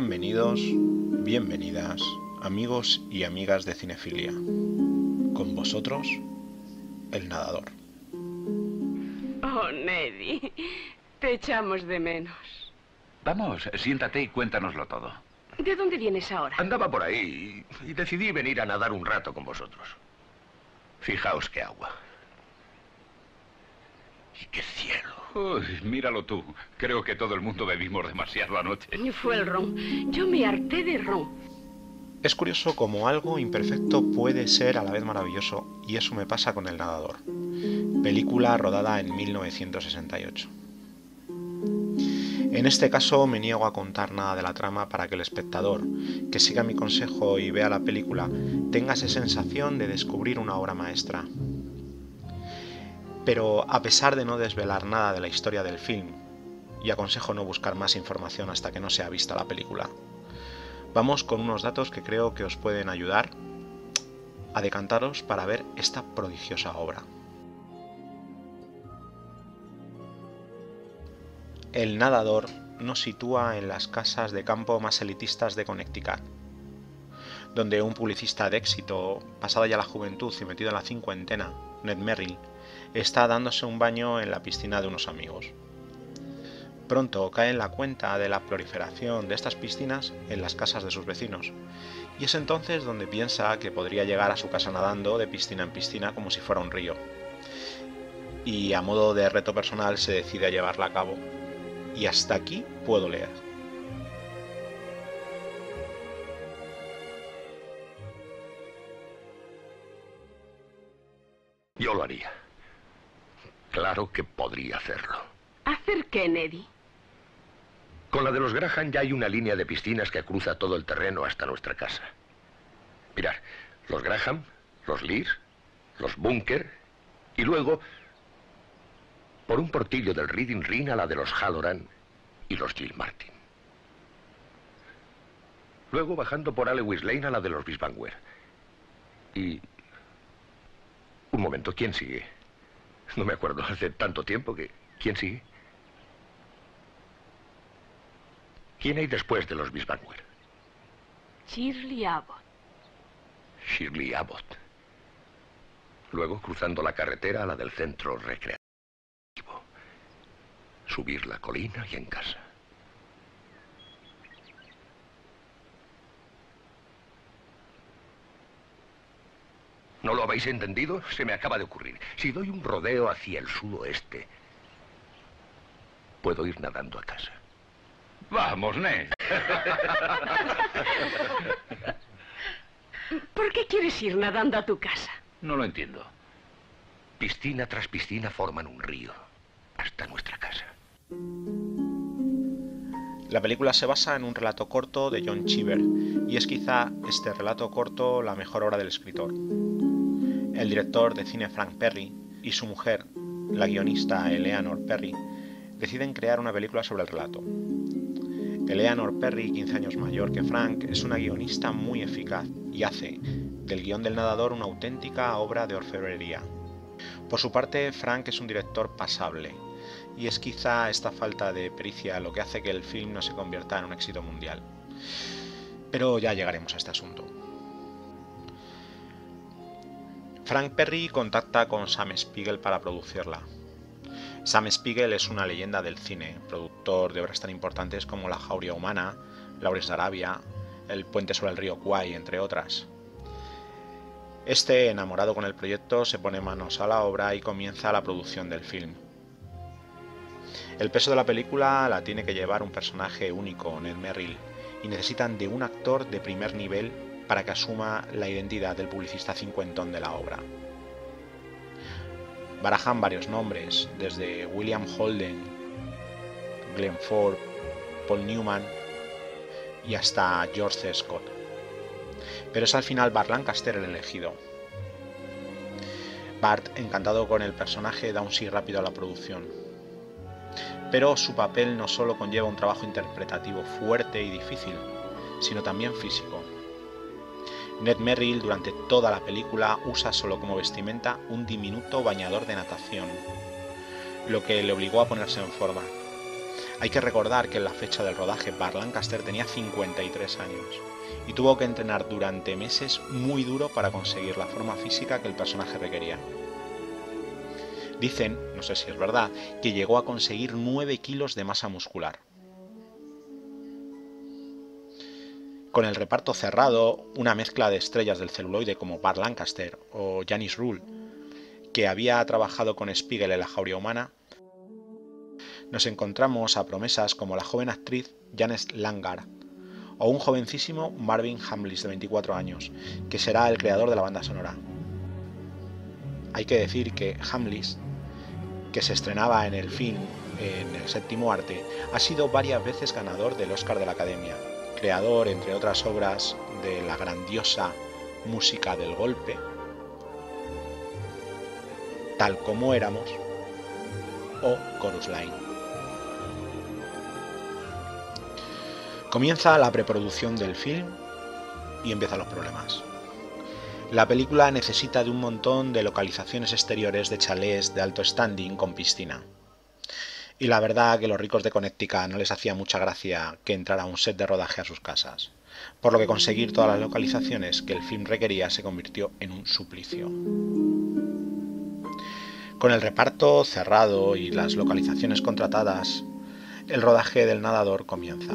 Bienvenidos, bienvenidas, amigos y amigas de Cinefilia. Con vosotros, el nadador. Oh, Neddy, te echamos de menos. Vamos, siéntate y cuéntanoslo todo. ¿De dónde vienes ahora? Andaba por ahí y decidí venir a nadar un rato con vosotros. Fijaos qué agua. Y qué cielo. Uy, míralo tú. Creo que todo el mundo bebimos demasiado anoche. Fue el ron. Yo me harté de ron. Es curioso cómo algo imperfecto puede ser a la vez maravilloso, y eso me pasa con El Nadador, película rodada en 1968. En este caso me niego a contar nada de la trama para que el espectador, que siga mi consejo y vea la película, tenga esa sensación de descubrir una obra maestra. Pero a pesar de no desvelar nada de la historia del film, y aconsejo no buscar más información hasta que no sea vista la película, vamos con unos datos que creo que os pueden ayudar a decantaros para ver esta prodigiosa obra. El nadador nos sitúa en las casas de campo más elitistas de Connecticut, donde un publicista de éxito, pasada ya la juventud y metido en la cincuentena, Ned Merrill, está dándose un baño en la piscina de unos amigos. Pronto cae en la cuenta de la proliferación de estas piscinas en las casas de sus vecinos, y es entonces donde piensa que podría llegar a su casa nadando de piscina en piscina como si fuera un río. Y a modo de reto personal se decide a llevarla a cabo. Y hasta aquí puedo leer. Haría. Claro que podría hacerlo. ¿Hacer qué, Neddy? Con la de los Graham ya hay una línea de piscinas que cruza todo el terreno hasta nuestra casa. Mirad, los Graham, los Lear, los Bunker y luego, por un portillo del Reading Ring a la de los Halloran y los Jill Martin. Luego bajando por Alewis Lane a la de los Bisbanwer. Y... Un momento, ¿quién sigue? No me acuerdo, hace tanto tiempo que... ¿Quién sigue? ¿Quién hay después de los Bisbanwer? Shirley Abbott. Shirley Abbott. Luego cruzando la carretera a la del centro recreativo. Subir la colina y en casa. ¿No lo habéis entendido? Se me acaba de ocurrir. Si doy un rodeo hacia el sudoeste, puedo ir nadando a casa. Vamos, Ned. ¿Por qué quieres ir nadando a tu casa? No lo entiendo. Piscina tras piscina forman un río hasta nuestra casa. La película se basa en un relato corto de John Cheever, y es quizá este relato corto la mejor obra del escritor. El director de cine Frank Perry y su mujer, la guionista Eleanor Perry, deciden crear una película sobre el relato. Eleanor Perry, 15 años mayor que Frank, es una guionista muy eficaz y hace del guion del nadador una auténtica obra de orfebrería. Por su parte, Frank es un director pasable, y es quizá esta falta de pericia lo que hace que el film no se convierta en un éxito mundial. Pero ya llegaremos a este asunto. Frank Perry contacta con Sam Spiegel para producirla. Sam Spiegel es una leyenda del cine, productor de obras tan importantes como La Jauría Humana, Laures de Arabia, El Puente sobre el río Kwai, entre otras. Este, enamorado con el proyecto, se pone manos a la obra y comienza la producción del film. El peso de la película la tiene que llevar un personaje único, Ned Merrill, y necesitan de un actor de primer nivel para que asuma la identidad del publicista cincuentón de la obra. Barajan varios nombres, desde William Holden, Glenn Ford, Paul Newman y hasta George. Scott. Pero es al final Bart Lancaster el elegido. Bart, encantado con el personaje, da un sí rápido a la producción. Pero su papel no solo conlleva un trabajo interpretativo fuerte y difícil, sino también físico. Ned Merrill durante toda la película usa solo como vestimenta un diminuto bañador de natación, lo que le obligó a ponerse en forma. Hay que recordar que en la fecha del rodaje Bart Lancaster tenía 53 años y tuvo que entrenar durante meses muy duro para conseguir la forma física que el personaje requería. Dicen, no sé si es verdad, que llegó a conseguir 9 kilos de masa muscular. Con el reparto cerrado, una mezcla de estrellas del celuloide como Bart Lancaster o Janis Rule, que había trabajado con Spiegel en la jauría humana, nos encontramos a promesas como la joven actriz Janes Langar o un jovencísimo Marvin Hamlis de 24 años, que será el creador de la banda sonora. Hay que decir que Hamlis, que se estrenaba en el film en el séptimo arte, ha sido varias veces ganador del Oscar de la Academia, creador, entre otras obras, de la grandiosa música del golpe, tal como éramos, o Chorus Line. Comienza la preproducción del film y empiezan los problemas. La película necesita de un montón de localizaciones exteriores de chalés de alto standing con piscina. Y la verdad que los ricos de Connecticut no les hacía mucha gracia que entrara un set de rodaje a sus casas, por lo que conseguir todas las localizaciones que el film requería se convirtió en un suplicio. Con el reparto cerrado y las localizaciones contratadas, el rodaje del nadador comienza.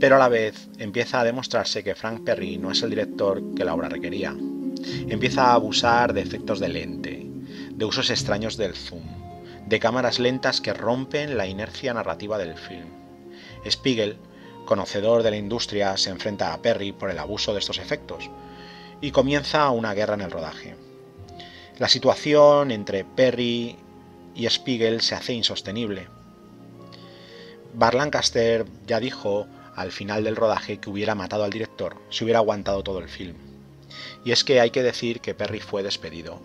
Pero a la vez empieza a demostrarse que Frank Perry no es el director que la obra requería. Empieza a abusar de efectos de lente, de usos extraños del zoom, de cámaras lentas que rompen la inercia narrativa del film. Spiegel, conocedor de la industria, se enfrenta a Perry por el abuso de estos efectos y comienza una guerra en el rodaje. La situación entre Perry y Spiegel se hace insostenible. Bar Lancaster ya dijo al final del rodaje que hubiera matado al director si hubiera aguantado todo el film. Y es que hay que decir que Perry fue despedido.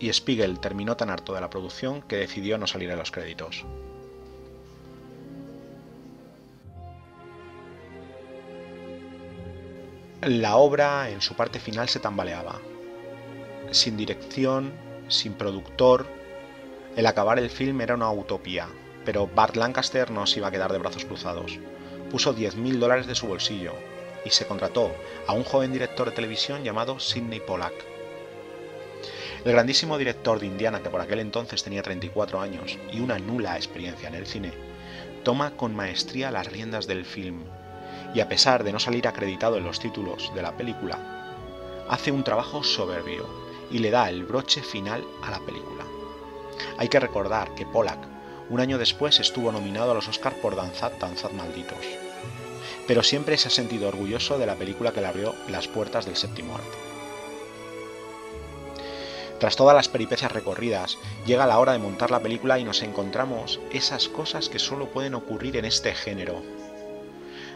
Y Spiegel terminó tan harto de la producción que decidió no salir a los créditos. La obra en su parte final se tambaleaba. Sin dirección, sin productor, el acabar el film era una utopía, pero Bart Lancaster no se iba a quedar de brazos cruzados puso 10.000 dólares de su bolsillo y se contrató a un joven director de televisión llamado Sidney Pollack. El grandísimo director de Indiana, que por aquel entonces tenía 34 años y una nula experiencia en el cine, toma con maestría las riendas del film y a pesar de no salir acreditado en los títulos de la película, hace un trabajo soberbio y le da el broche final a la película. Hay que recordar que Pollack un año después estuvo nominado a los Oscars por Danzad, Danzad Malditos. Pero siempre se ha sentido orgulloso de la película que le abrió las puertas del séptimo arte. Tras todas las peripecias recorridas, llega la hora de montar la película y nos encontramos esas cosas que solo pueden ocurrir en este género.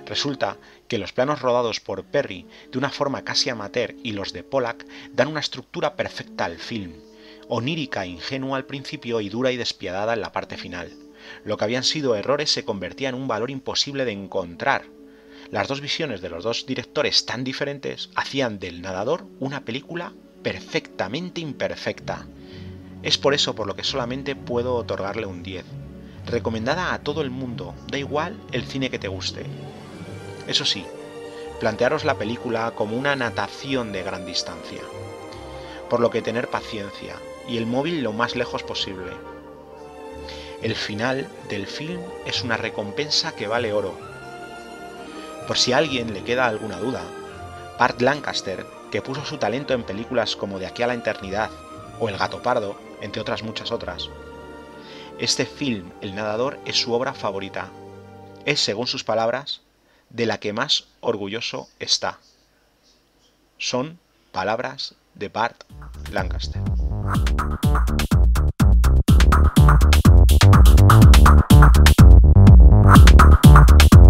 Resulta que los planos rodados por Perry de una forma casi amateur y los de Pollack dan una estructura perfecta al film, onírica e ingenua al principio y dura y despiadada en la parte final. Lo que habían sido errores se convertía en un valor imposible de encontrar. Las dos visiones de los dos directores tan diferentes hacían del nadador una película perfectamente imperfecta. Es por eso por lo que solamente puedo otorgarle un 10. Recomendada a todo el mundo, da igual el cine que te guste. Eso sí, plantearos la película como una natación de gran distancia. Por lo que tener paciencia, y el móvil lo más lejos posible. El final del film es una recompensa que vale oro. Por si a alguien le queda alguna duda, Bart Lancaster, que puso su talento en películas como De aquí a la eternidad o El gato pardo, entre otras muchas otras, este film, El nadador, es su obra favorita. Es, según sus palabras, de la que más orgulloso está. Son palabras de Bart Lancaster.